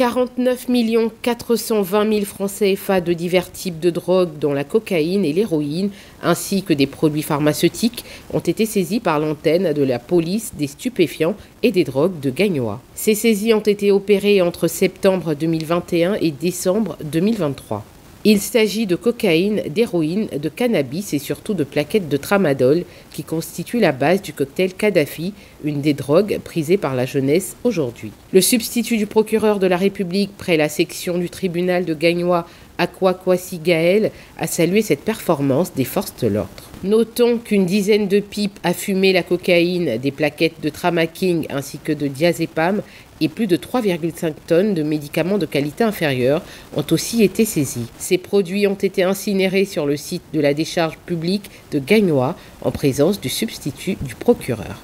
49 420 000 francs CFA de divers types de drogues, dont la cocaïne et l'héroïne, ainsi que des produits pharmaceutiques, ont été saisis par l'antenne de la police des stupéfiants et des drogues de Gagnois. Ces saisies ont été opérées entre septembre 2021 et décembre 2023. Il s'agit de cocaïne, d'héroïne, de cannabis et surtout de plaquettes de tramadol qui constituent la base du cocktail Kadhafi, une des drogues prisées par la jeunesse aujourd'hui. Le substitut du procureur de la République près la section du tribunal de Gagnois, Aquaquasi Gaël, a salué cette performance des forces de l'ordre. Notons qu'une dizaine de pipes a fumé la cocaïne, des plaquettes de Tramaking ainsi que de diazépam et plus de 3,5 tonnes de médicaments de qualité inférieure ont aussi été saisis. Ces produits ont été incinérés sur le site de la décharge publique de Gagnois en présence du substitut du procureur.